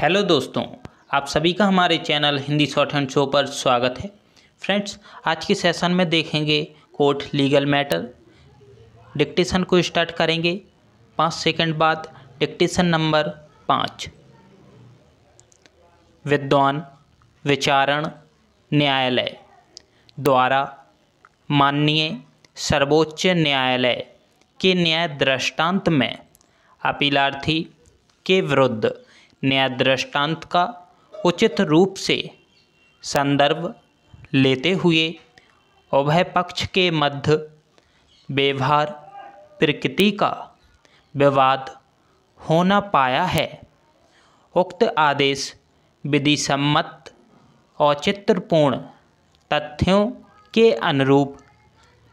Hello दोस्तों, आप सभी का हमारे channel Hindi short hand show पर स्वागत है। फ्रेंड्स, आज के सेशन में देखेंगे कोर्ट लीगल मैटर। डिक्टेशन को स्टार्ट करेंगे। पाँच सेकंड बाद डिक्टेशन नंबर पाँच। विद्वान, विचारण, न्यायालय। द्वारा माननीय सर्वोच्च न्यायालय के न्याय दृष्टांत में अपीलार्थी के विरुद्ध न्याय दृष्टांत का उचित रूप से संदर्भ लेते हुए उभय पक्ष के मध्य व्यवहार, प्रकृति का विवाद होना पाया है। उक्त आदेश विधि सम्मत औचित्यपूर्ण तथ्यों के अनुरूप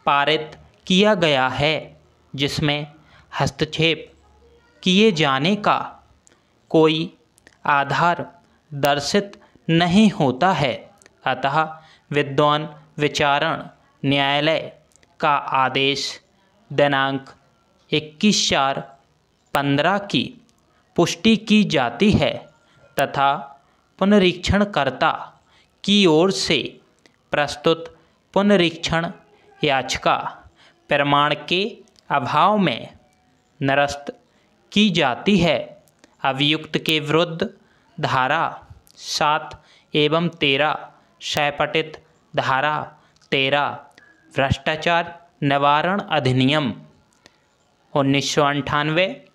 पारित किया गया है, जिसमें हस्तक्षेप किए जाने का कोई आधार दर्शित नहीं होता है। अतः विद्वान विचारण न्यायालय का आदेश दिनांक इक्कीस चार पंद्रह की पुष्टि की जाती है तथा पुनरीक्षणकर्ता की ओर से प्रस्तुत पुनरीक्षण याचिका प्रमाण के अभाव में निरस्त की जाती है। अभियुक्त के विरुद्ध धारा सात एवं तेरह शयपटित धारा तेरह, भ्रष्टाचार निवारण अधिनियम उन्नीस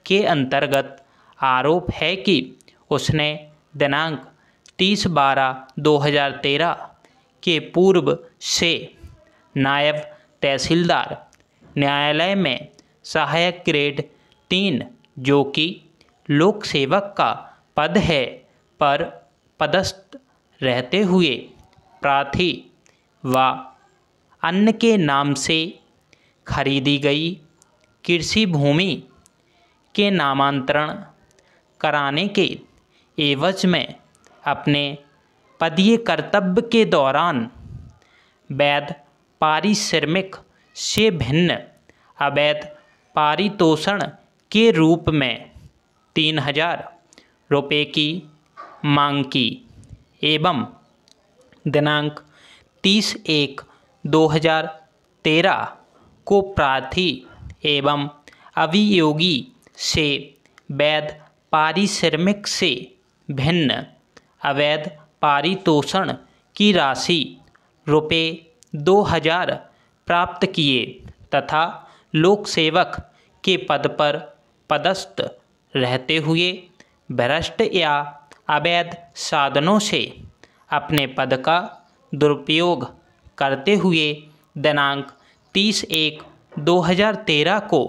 के अंतर्गत आरोप है कि उसने दिनांक तीस बारह दो हज़ार तेरह के पूर्व से नायब तहसीलदार न्यायालय में सहायक ग्रेड तीन, जो कि लोक सेवक का पद है पर पदस्थ रहते हुए प्रार्थी व अन्य के नाम से खरीदी गई कृषि भूमि के नामांतरण कराने के एवज में अपने पदीय कर्तव्य के दौरान वैध पारिश्रमिक से भिन्न अवैध पारितोषण के रूप में तीन हज़ार रुपये की मांग की एवं दिनांक तीस एक दो हज़ार तेरह को प्रार्थी एवं अभियोगी से वैध पारिश्रमिक से भिन्न अवैध पारितोषण की राशि रुपये दो हज़ार प्राप्त किए तथा लोक सेवक के पद पर पदस्थ रहते हुए भ्रष्ट या अवैध साधनों से अपने पद का दुरुपयोग करते हुए दिनांक तीस एक दो हज़ार तेरह को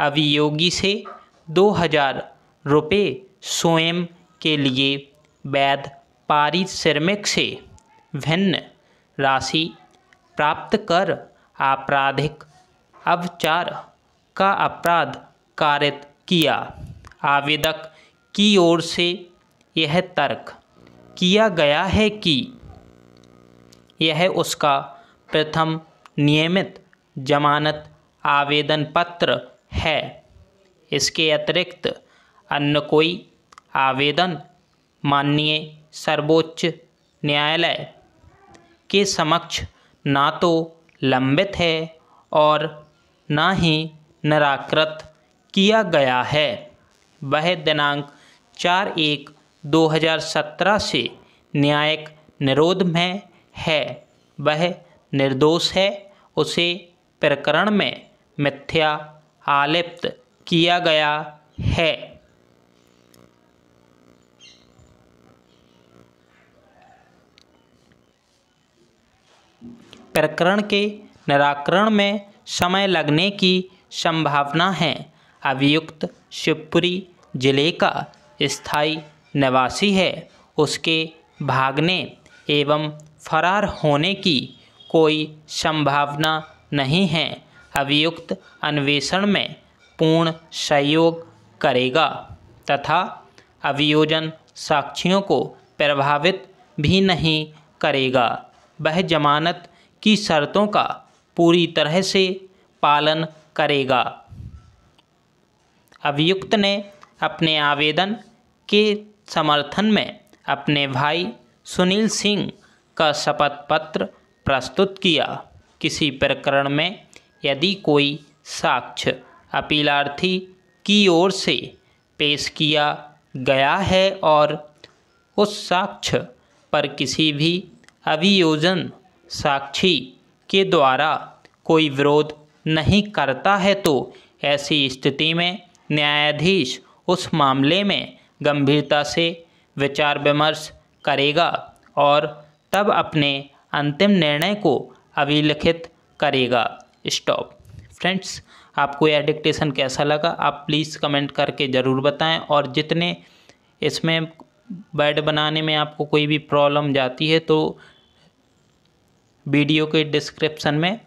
अभियोगी से दो हज़ार रुपये स्वयं के लिए वैध पारिश्रमिक से भिन्न राशि प्राप्त कर आपराधिक अवचार का अपराध कारित किया। आवेदक की ओर से यह तर्क किया गया है कि यह उसका प्रथम नियमित जमानत आवेदन पत्र है। इसके अतिरिक्त अन्य कोई आवेदन माननीय सर्वोच्च न्यायालय के समक्ष ना तो लंबित है और ना ही निराकृत किया गया है। वह दिनांक चार एक दो हज़ार सत्रह से न्यायिक निरोध में है। वह निर्दोष है। उसे प्रकरण में मिथ्या आलिप्त किया गया है। प्रकरण के निराकरण में समय लगने की संभावना है, अभियुक्त शिवपुरी ज़िले का स्थायी निवासी है। उसके भागने एवं फरार होने की कोई संभावना नहीं है। अभियुक्त अन्वेषण में पूर्ण सहयोग करेगा तथा अभियोजन साक्षियों को प्रभावित भी नहीं करेगा। वह जमानत की शर्तों का पूरी तरह से पालन करेगा। अभियुक्त ने अपने आवेदन के समर्थन में अपने भाई सुनील सिंह का शपथ पत्र प्रस्तुत किया। किसी प्रकरण में यदि कोई साक्ष्य अपीलार्थी की ओर से पेश किया गया है और उस साक्ष्य पर किसी भी अभियोजन साक्षी के द्वारा कोई विरोध नहीं करता है तो ऐसी स्थिति में न्यायाधीश उस मामले में गंभीरता से विचार विमर्श करेगा और तब अपने अंतिम निर्णय को अभिलिखित करेगा। स्टॉप। फ्रेंड्स, आपको यह डिक्टेशन कैसा लगा? आप प्लीज़ कमेंट करके ज़रूर बताएँ और जितने इसमें वर्ड बनाने में आपको कोई भी प्रॉब्लम जाती है तो वीडियो के डिस्क्रिप्शन में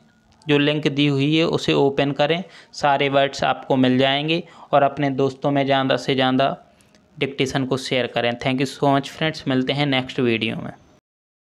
जो लिंक दी हुई है, उसे ओपन करें। सारे वर्ड्स आपको मिल जाएँगे और अपने दोस्तों में ज़्यादा से ज़्यादा डिक्टेशन को शेयर करें। Thank you so much friends मिलते हैं नेक्स्ट वीडियो में।